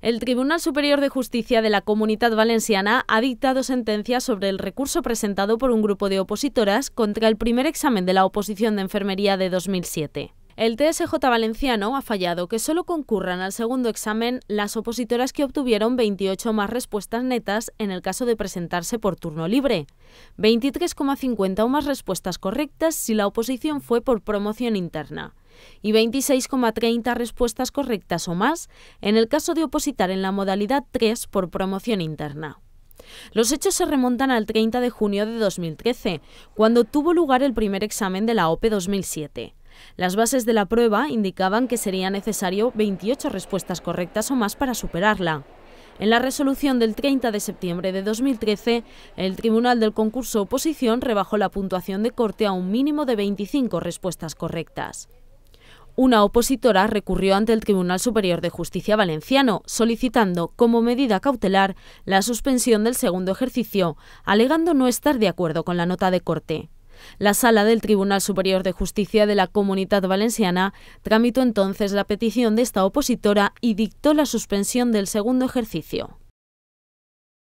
El Tribunal Superior de Justicia de la Comunidad Valenciana ha dictado sentencia sobre el recurso presentado por un grupo de opositoras contra el primer examen de la oposición de enfermería de 2007. El TSJ valenciano ha fallado que solo concurran al segundo examen las opositoras que obtuvieron 28 más respuestas netas en el caso de presentarse por turno libre, 23,50 o más respuestas correctas si la oposición fue por promoción interna y 26,30 respuestas correctas o más en el caso de opositar en la modalidad 3 por promoción interna. Los hechos se remontan al 30 de junio de 2013, cuando tuvo lugar el primer examen de la OPE 2007. Las bases de la prueba indicaban que sería necesario 28 respuestas correctas o más para superarla. En la resolución del 30 de septiembre de 2013, el Tribunal del Concurso Oposición rebajó la puntuación de corte a un mínimo de 25 respuestas correctas. Una opositora recurrió ante el Tribunal Superior de Justicia valenciano, solicitando como medida cautelar la suspensión del segundo ejercicio, alegando no estar de acuerdo con la nota de corte. La sala del Tribunal Superior de Justicia de la Comunidad Valenciana tramitó entonces la petición de esta opositora y dictó la suspensión del segundo ejercicio.